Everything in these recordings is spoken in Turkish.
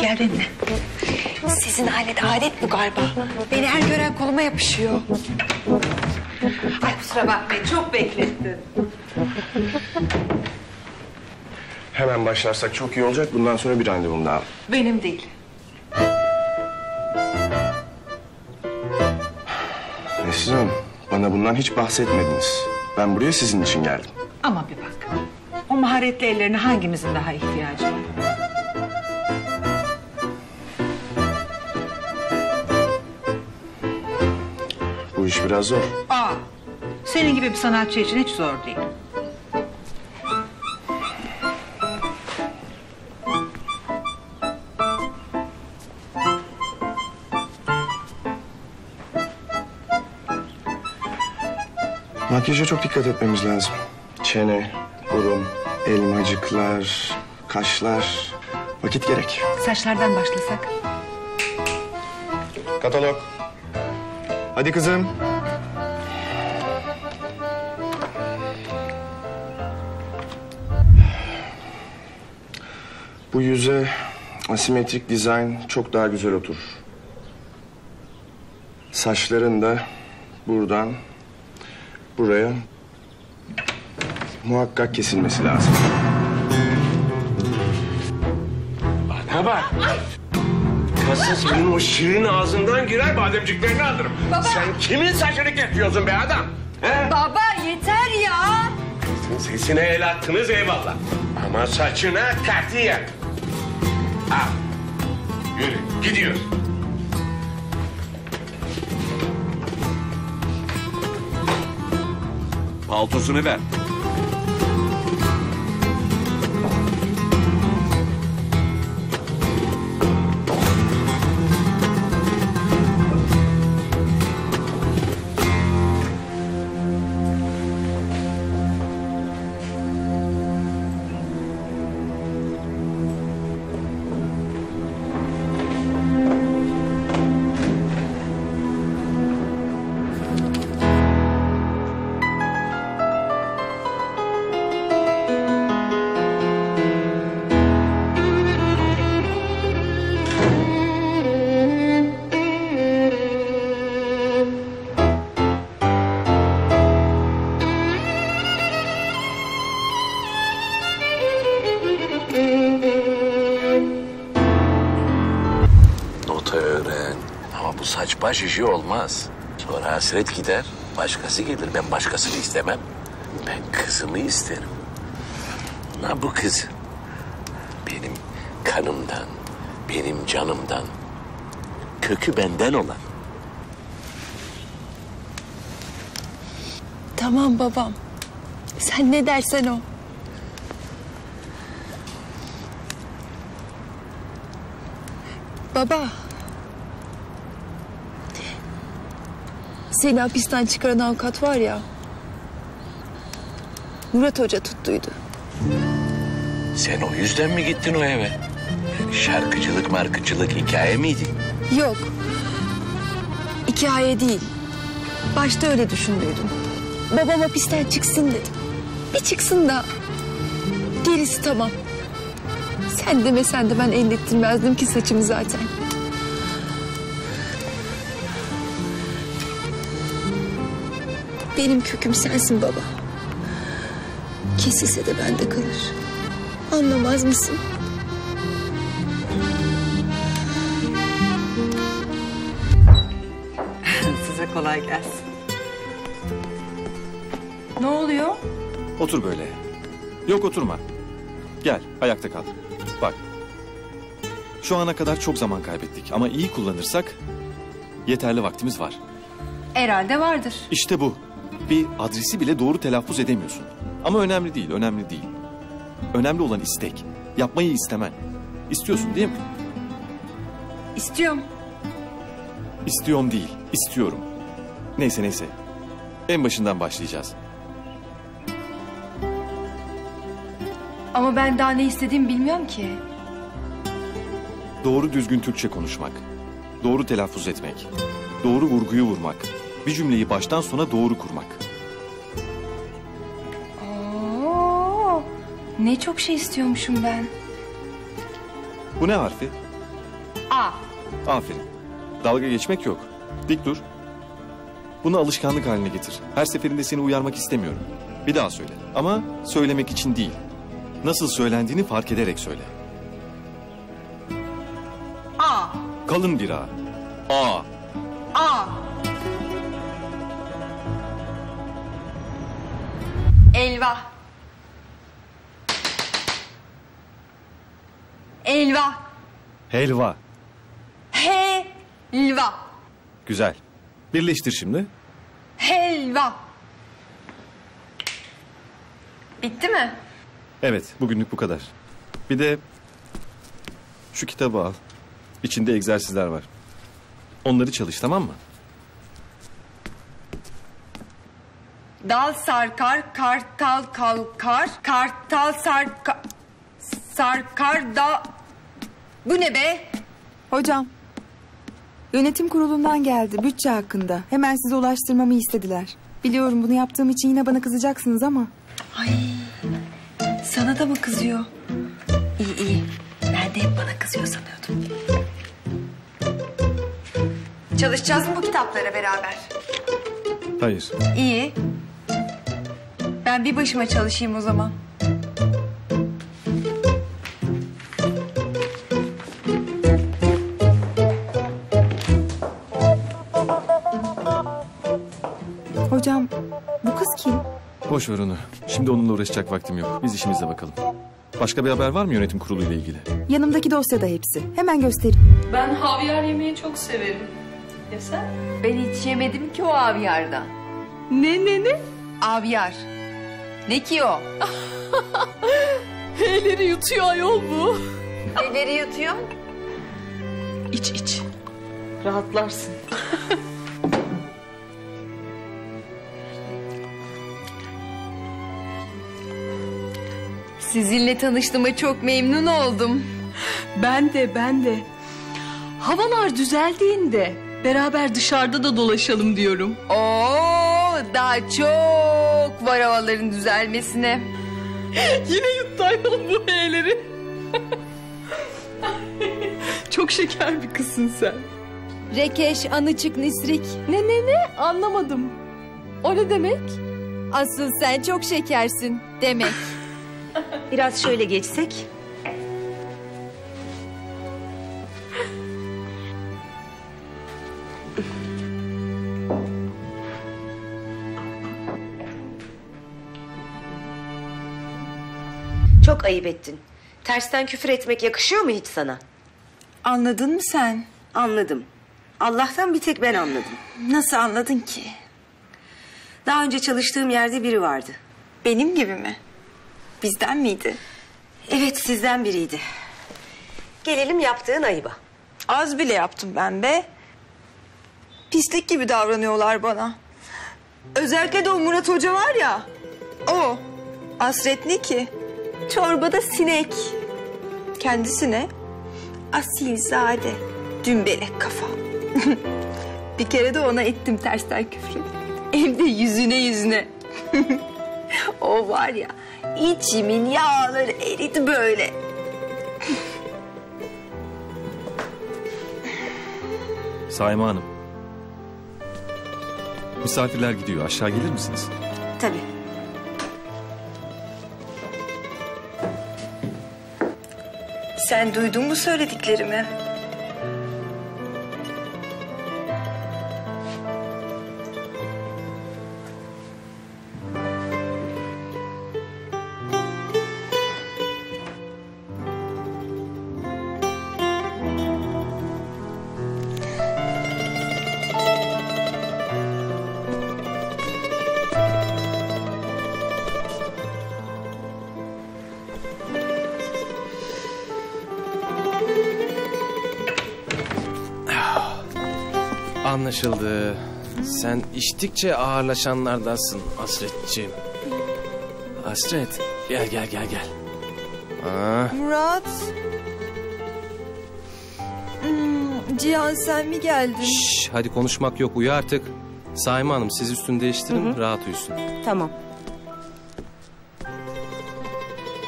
Gel benimle. Sizin ailede adet bu galiba. Beni her gören koluma yapışıyor. Ay kusura bakmayın çok beklettim. Hemen başlarsak çok iyi olacak. Bundan sonra bir randevum daha. Benim değil. Nesrin Hanım, bana bundan hiç bahsetmediniz. Ben buraya sizin için geldim. Ama bir. O maharetli ellerine hangimizin daha ihtiyacı var? Bu iş biraz zor. Aa, senin gibi bir sanatçı için hiç zor değil. Makyaja çok dikkat etmemiz lazım. Çene, burun, elmacıklar, kaşlar. Vakit gerek. Saçlardan başlasak. Katalog. Hadi kızım. Bu yüze asimetrik dizayn çok daha güzel oturur. Saçların da buradan buraya muhakkak kesilmesi lazım. Bana bak. Nasıl senin o şirin ağzından girer bademciklerini alırım. Sen kimin saçını kesiyorsun be adam? He? Baba yeter ya. Sesine el attınız eyvallah. Ama saçına katiyen. Al. Yürü gidiyoruz. Paltosunu ver. Bu saç baş işi olmaz. Sonra hasret gider. Başkası gelir. Ben başkasını istemem. Ben kızımı isterim. Na bu kız. Benim kanımdan, benim canımdan. Kökü benden olan. Tamam babam. Sen ne dersen o. Baba. Seni hapisten çıkaran avukat var ya. Murat Hoca tuttuydu. Sen o yüzden mi gittin o eve? Şarkıcılık markıcılık hikaye miydi? Yok. Hikaye değil. Başta öyle düşündüydüm. Babam hapisten çıksın dedim. Bir çıksın da gerisi tamam. Sen demesen de ben ellettirmezdim ki saçımı zaten. Benim köküm sensin baba. Kesilse de bende kalır. Anlamaz mısın? Size kolay gelsin. Ne oluyor? Otur böyle. Yok oturma. Gel ayakta kal. Bak. Şu ana kadar çok zaman kaybettik ama iyi kullanırsak yeterli vaktimiz var. Herhalde vardır. İşte bu. Bir adresi bile doğru telaffuz edemiyorsun. Ama önemli değil, önemli değil. Önemli olan istek. Yapmayı istemen. İstiyorsun değil mi? İstiyorum. İstiyorum değil, istiyorum. Neyse neyse. En başından başlayacağız. Ama ben daha ne istediğimi bilmiyorum ki. Doğru düzgün Türkçe konuşmak. Doğru telaffuz etmek. Doğru vurguyu vurmak. Bir cümleyi baştan sona doğru kurmak. Oo, Ne çok şey istiyormuşum ben. Bu ne harfi? A. Aferin. Dalga geçmek yok. Dik dur. Bunu alışkanlık haline getir. Her seferinde seni uyarmak istemiyorum. Bir daha söyle. Ama söylemek için değil. Nasıl söylendiğini fark ederek söyle. A. Kalın bir A. A. A. Elva. Elva. Helva. Helva. Güzel. Birleştir şimdi. Helva. Bitti mi? Evet, bugünlük bu kadar. Bir de şu kitabı al. İçinde egzersizler var. Onları çalış tamam mı? Dal sarkar, kartal kalkar, kartal sarkar, sarkar da... Bu ne be? Hocam. Yönetim kurulundan geldi bütçe hakkında. Hemen size ulaştırmamı istediler. Biliyorum bunu yaptığım için yine bana kızacaksınız ama. Ay, sana da mı kızıyor? İyi iyi, ben de hep bana kızıyor sanıyordum. Çalışacağız mı bu kitaplara beraber? Hayır. İyi. Ben bir başıma çalışayım o zaman. Hocam bu kız kim? Boş ver onu. Şimdi onunla uğraşacak vaktim yok. Biz işimize bakalım. Başka bir haber var mı yönetim kurulu ile ilgili? Yanımdaki dosyada hepsi. Hemen göstereyim. Ben havyar yemeyi çok severim. Ya sen? Ben hiç yemedim ki o avyardan. Ne ne ne? Avyar. Ne ki o? H'leri yutuyor ayol bu. Neleri yutuyor? İç iç. Rahatlarsın. Sizinle tanıştığıma çok memnun oldum. Ben de ben de. Havalar düzeldiğinde beraber dışarıda da dolaşalım diyorum. Oo, daha çok var havaların düzelmesine. Yine yuttu ayol bu H'leri. çok şeker bir kızsın sen. Rekeş, anıçık, nisrik. Ne ne ne anlamadım. O ne demek? Asıl sen çok şekersin demek. Biraz şöyle geçsek. Çok ayıp ettin. Tersten küfür etmek yakışıyor mu hiç sana? Anladın mı sen? Anladım. Allah'tan bir tek ben anladım. Nasıl anladın ki? Daha önce çalıştığım yerde biri vardı. Benim gibi mi? Bizden miydi? Evet sizden biriydi. Gelelim yaptığın ayıba. Az bile yaptım ben be. Pislik gibi davranıyorlar bana. Özellikle de o Murat Hoca var ya. O. Asretli ki. Çorbada sinek. Kendisine asilzade. Dümbelek kafa. Bir kere de ona ettim tersten küfrü. Hem de yüzüne yüzüne. o var ya içimin yağları eridi böyle. Saima Hanım. Misafirler gidiyor. Aşağı gelir misiniz? Tabii. Sen duydun mu söylediklerimi? Anlaşıldı. Sen içtikçe ağırlaşanlardansın Hasretciğim. Hasret gel gel gel gel. Aa, Murat. Hmm, Cihan sen mi geldin? şş, hadi konuşmak yok uyu artık. Saima Hanım siz üstünü değiştirin rahat uyusun. Tamam.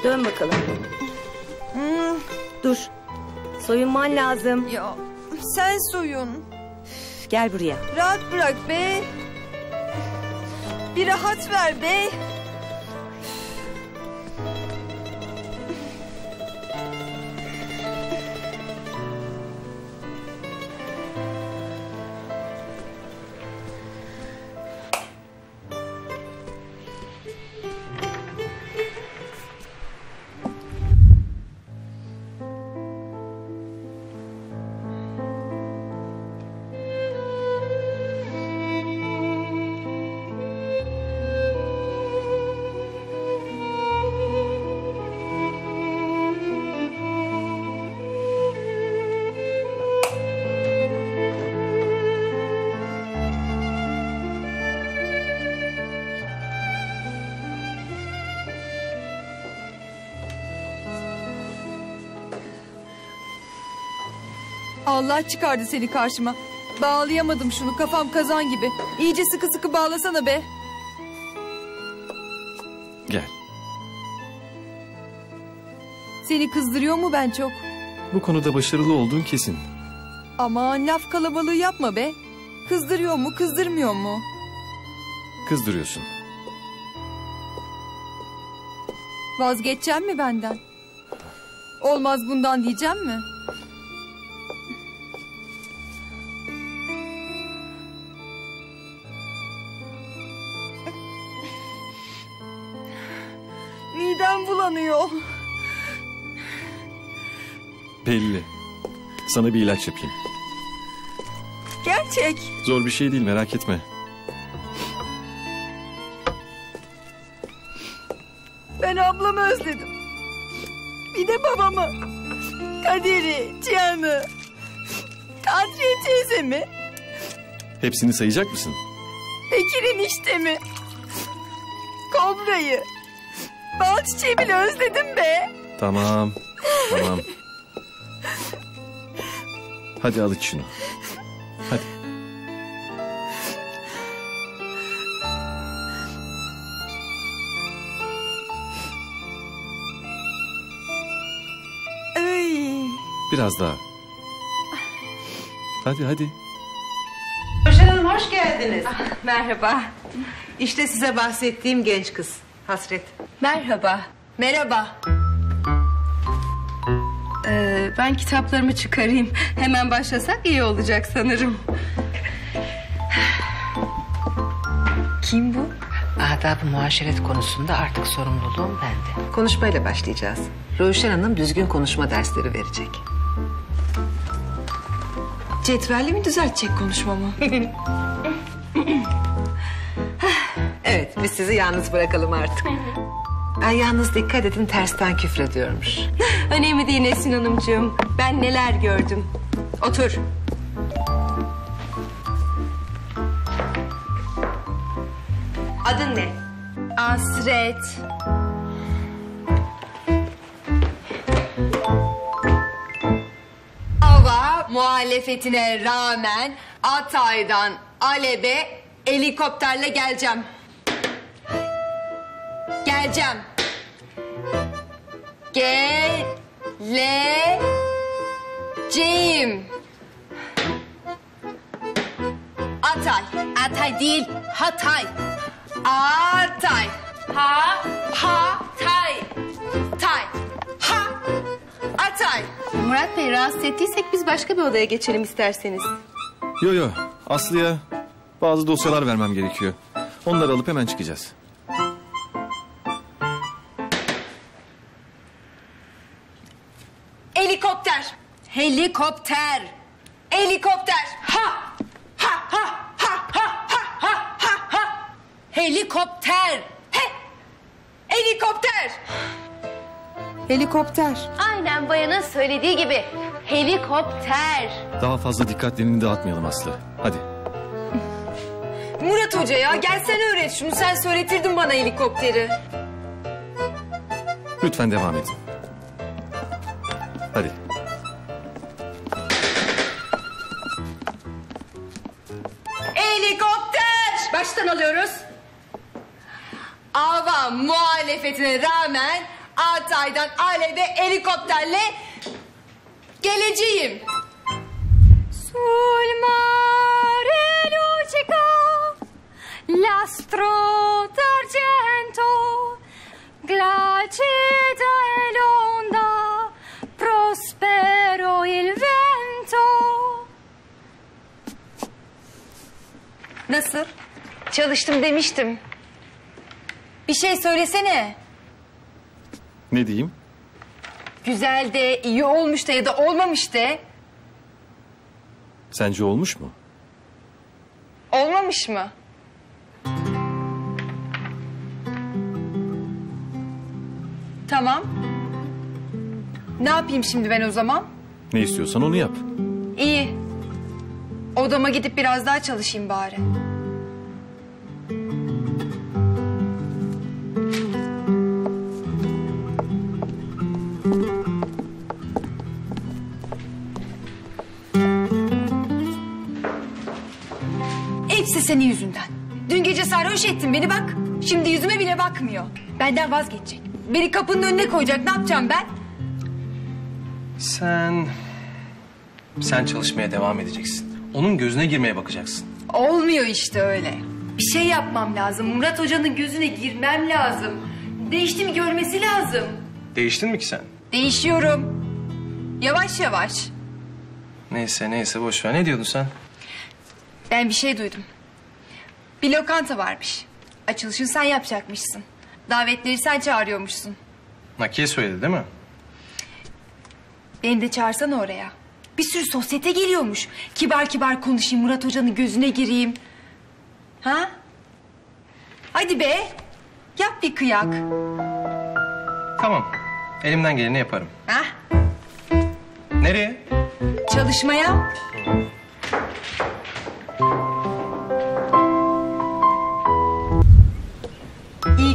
Dön bakalım. Dur. Soyunman lazım. Ya sen soyun. Gel buraya. Rahat bırak be. Bir rahat ver be. Allah çıkardı seni karşıma. Bağlayamadım şunu kafam kazan gibi. İyice sıkı sıkı bağlasana be. Gel. Seni kızdırıyor mu ben çok? Bu konuda başarılı olduğun kesin. Aman laf kalabalığı yapma be. Kızdırıyor mu kızdırmıyor mu? Kızdırıyorsun. Vazgeçeceğim mi benden? Olmaz bundan diyeceğim mi? Bulanıyor. Belli. Sana bir ilaç yapayım. Gerçek. Zor bir şey değil merak etme. Ben ablamı özledim. Bir de babamı. Kader'i, Cihan'ı. Kadriye teyzemi. Hepsini sayacak mısın? Bekir'in eniştemi. Kobra'yı. Bal çiçeği bile özledim be. Tamam. Tamam. Hadi al iç şunu. Hadi. Ay. Biraz daha. Hadi hadi. Hanım hoş geldiniz. Merhaba. İşte size bahsettiğim genç kız. Hasret. Merhaba. Merhaba. Ee, ben kitaplarımı çıkarayım. Hemen başlasak iyi olacak sanırım. Kim bu? Adab-ı muaşeret konusunda artık sorumluluğum bende. Konuşmayla başlayacağız. Ruşen Hanım düzgün konuşma dersleri verecek. Cetvelli mi düzeltecek konuşmamı? Evet biz sizi yalnız bırakalım artık. Ay yalnız dikkat edin tersten küfrediyormuş. Önemli değil Nesin Hanımcığım. Ben neler gördüm. Otur. Adın ne? Asret. Hava muhalefetine rağmen Atay'dan Alebe helikopterle geleceğim. Geleceğim. Geleceğim. Atay. Atay değil, Hatay. Atay. Ha, ha, tay. Tay. Ha, Atay. Murat Bey rahatsız ettiysek biz başka bir odaya geçelim isterseniz. Yo yo. Aslı'ya bazı dosyalar vermem gerekiyor. Onları alıp hemen çıkacağız. Helikopter. Helikopter. Ha. Ha ha ha ha ha ha ha. Helikopter. He. Helikopter. Helikopter. Aynen bayanın söylediği gibi. Helikopter. Daha fazla dikkatlerini dağıtmayalım Aslı. Hadi. Murat Hoca ya gelsene öğret şunu. Sen söyletirdin bana helikopteri. Lütfen devam edin. Muhalefetine rağmen Altay'dan Alev'e helikopterle geleceğim. Sul mare lucica l'astro d'argento glacida e l'onda prospero il vento Nasıl? Çalıştım demiştim. Bir şey söylesene. Ne diyeyim? Güzel de, iyi olmuş da ya da olmamış de. Sence olmuş mu? Olmamış mı? Tamam. Ne yapayım şimdi ben o zaman? Ne istiyorsan onu yap. İyi. Odama gidip biraz daha çalışayım bari. Senin yüzünden. Dün gece sarhoş ettin beni bak. Şimdi yüzüme bile bakmıyor. Benden vazgeçecek. Beni kapının önüne koyacak. Ne yapacağım ben? Sen... Sen çalışmaya devam edeceksin. Onun gözüne girmeye bakacaksın. Olmuyor işte öyle. Bir şey yapmam lazım. Murat Hoca'nın gözüne girmem lazım. Değiştiğimi görmesi lazım. Değiştin mi ki sen? Değişiyorum. Yavaş yavaş. Neyse neyse boş ver. Ne diyordun sen? Ben bir şey duydum. Bir lokanta varmış. Açılışını sen yapacakmışsın. Davetleri sen çağırıyormuşsun. Nakiye söyledi değil mi? Beni de çağırsana oraya. Bir sürü sosyete geliyormuş. Kibar kibar konuşayım, Murat Hoca'nın gözüne gireyim. Ha? Hadi be. Yap bir kıyak. Tamam. Elimden geleni yaparım. Ha? Nereye? Çalışmaya.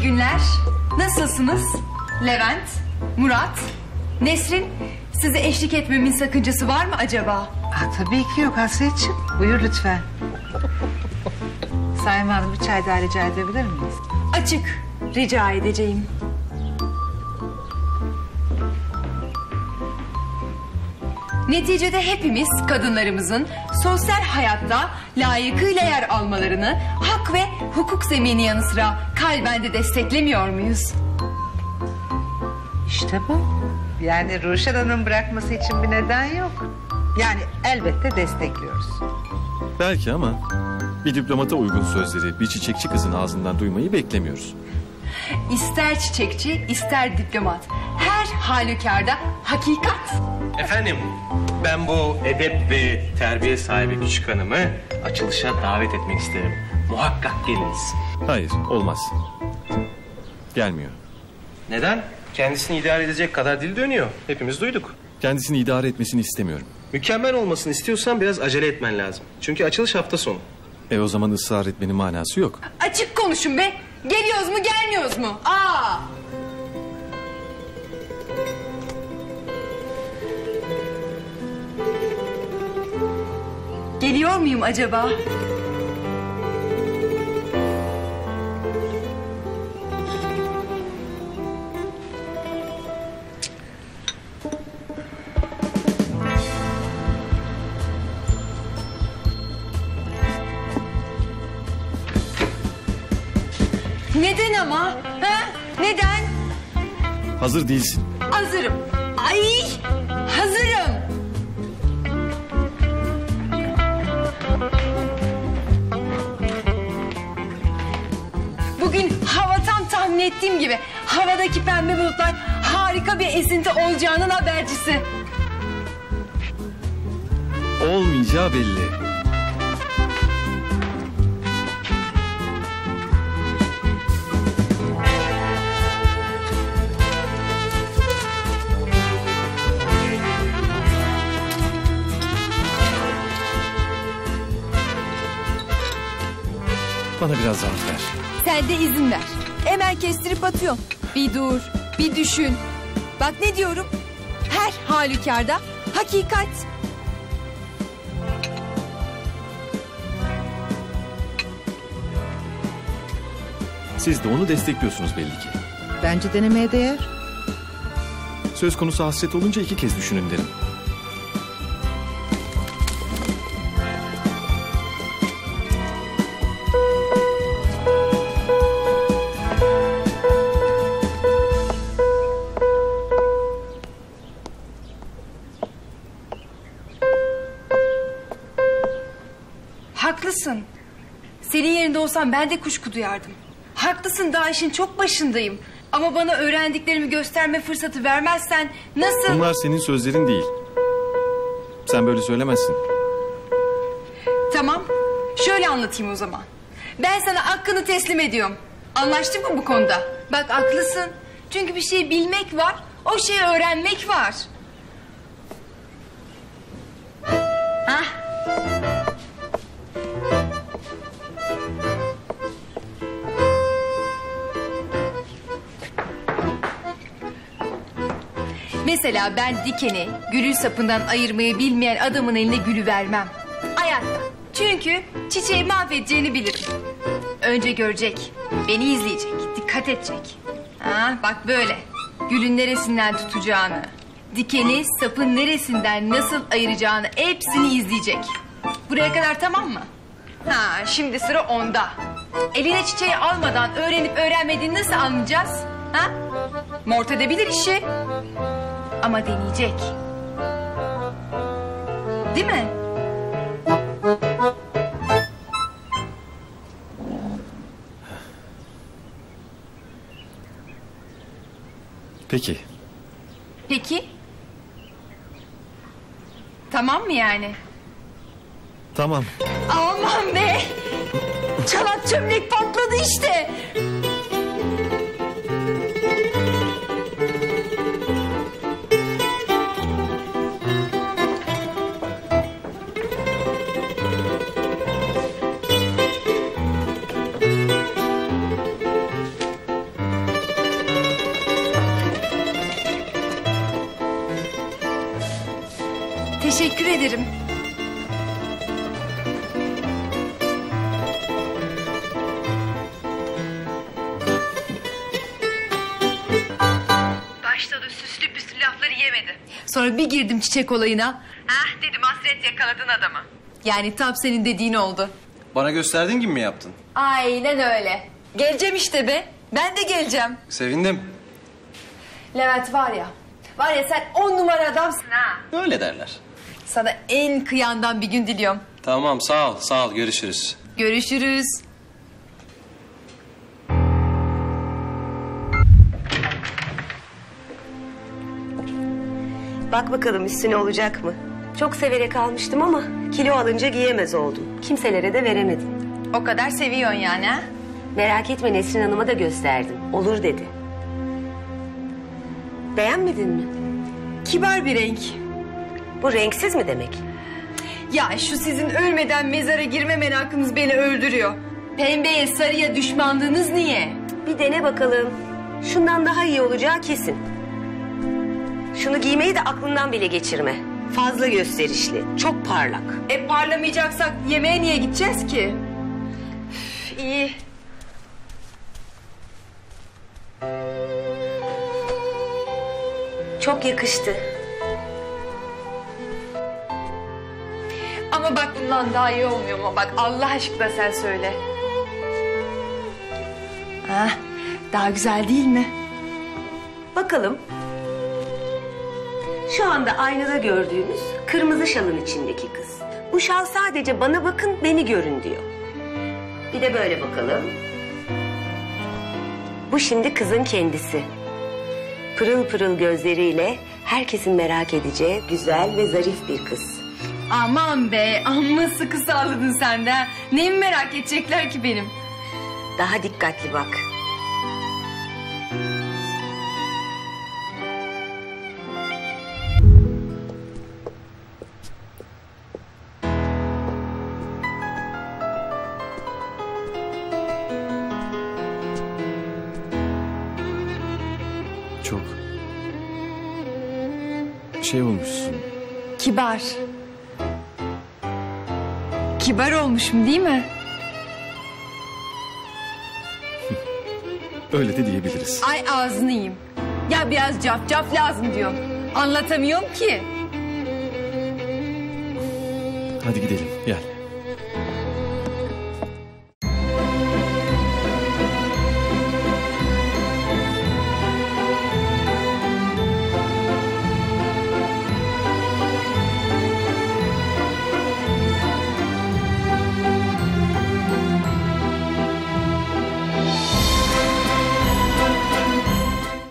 İyi günler. Nasılsınız? Levent, Murat, Nesrin. Size eşlik etmemin sakıncası var mı acaba? Aa, tabii ki yok Hasretciğim. Buyur lütfen. Sayma Hanım bir çay daha rica edebilir miyiz? Açık. Rica edeceğim. Neticede hepimiz kadınlarımızın sosyal hayatta layıkıyla yer almalarını hak ve hukuk zemini yanı sıra kalben de desteklemiyor muyuz? İşte bu. Yani Ruşen Hanım bırakması için bir neden yok. Yani elbette destekliyoruz. Belki ama bir diplomata uygun sözleri bir çiçekçi kızın ağzından duymayı beklemiyoruz. İster çiçekçi, ister diplomat. Her halükarda hakikat. Efendim, ben bu edep ve terbiye sahibi küçük hanımı açılışa davet etmek isterim. Muhakkak geliniz. Hayır, olmaz. Gelmiyor. Neden? Kendisini idare edecek kadar dil dönüyor. Hepimiz duyduk. Kendisini idare etmesini istemiyorum. Mükemmel olmasını istiyorsan biraz acele etmen lazım. Çünkü açılış hafta sonu. E o zaman ısrar etmenin manası yok. Açık konuşun be. Geliyoruz mu gelmiyoruz mu? Aa! Geliyor muyum acaba? Ama? Ha? Neden? Hazır değilsin. Hazırım. Ay! Hazırım. Bugün hava tam tahmin ettiğim gibi. Havadaki pembe bulutlar harika bir esinti olacağının habercisi. Olmayacağı belli. Bana biraz rahat ver. Sen de izin ver. Hemen kestirip atıyorsun. Bir dur, bir düşün. Bak ne diyorum? Her halükarda hakikat. Siz de onu destekliyorsunuz belli ki. Bence denemeye değer. Söz konusu hasret olunca iki kez düşünün derim. Olsam ben de kuşku duyardım. Haklısın daha işin çok başındayım. Ama bana öğrendiklerimi gösterme fırsatı vermezsen nasıl... Bunlar senin sözlerin değil. Sen böyle söylemezsin. Tamam. Şöyle anlatayım o zaman. Ben sana hakkını teslim ediyorum. Anlaştık mı bu konuda? Bak haklısın. Çünkü bir şeyi bilmek var. O şeyi öğrenmek var. Hah. Mesela ben dikeni gülün sapından ayırmayı bilmeyen adamın eline gülü vermem. Hayatta. Çünkü çiçeği mahvedeceğini bilirim. Önce görecek, beni izleyecek, dikkat edecek. Ha, bak böyle. Gülün neresinden tutacağını, dikeni sapın neresinden nasıl ayıracağını hepsini izleyecek. Buraya kadar tamam mı? Ha, şimdi sıra onda. Eline çiçeği almadan öğrenip öğrenmediğini nasıl anlayacağız? Ha? Mort edebilir işi. Ama deneyecek. Değil mi? Peki. Peki. Tamam mı yani? Tamam. Aman be! Çanak çömlek patladı işte. Teşekkür ederim. Başta da süslü püslü lafları yemedi. Sonra bir girdim çiçek olayına. Hah dedim hasret yakaladın adamı. Yani tam senin dediğin oldu. Bana gösterdiğin gibi mi yaptın? Aynen öyle. Geleceğim işte be. Ben de geleceğim. Sevindim. Levent var ya. Var ya sen on numara adamsın ha. Öyle derler. Sana en kıyandan bir gün diliyorum. Tamam sağ ol sağ ol görüşürüz. Görüşürüz. Bak bakalım üstüne olacak mı? Çok severek almıştım ama kilo alınca giyemez oldum. Kimselere de veremedim. O kadar seviyorsun yani ha? Merak etme Nesrin Hanım'a da gösterdim. Olur dedi. Beğenmedin mi? Kibar bir renk. Bu renksiz mi demek? Ya şu sizin ölmeden mezara girme merakınız beni öldürüyor. Pembeye sarıya düşmanlığınız niye? Bir dene bakalım. Şundan daha iyi olacağı kesin. Şunu giymeyi de aklından bile geçirme. Fazla gösterişli, çok parlak. E parlamayacaksak yemeğe niye gideceğiz ki? Üf, iyi. Çok yakıştı. Ama bak bundan daha iyi olmuyor mu? Bak Allah aşkına sen söyle. Ha, daha güzel değil mi? Bakalım. Şu anda aynada gördüğümüz kırmızı şalın içindeki kız. Bu şal sadece bana bakın, beni görün diyor. Bir de böyle bakalım. Bu şimdi kızın kendisi. Pırıl pırıl gözleriyle herkesin merak edeceği güzel ve zarif bir kız. Aman be amma sıkı sağladın sen de. Neyimi merak edecekler ki benim? Daha dikkatli bak. Çok. Şey olmuşsun. Kibar. Kibar olmuşum değil mi? Öyle de diyebiliriz. Ay ağzını yiyeyim. Ya biraz cafcaf lazım diyor. Anlatamıyorum ki. Hadi gidelim gel.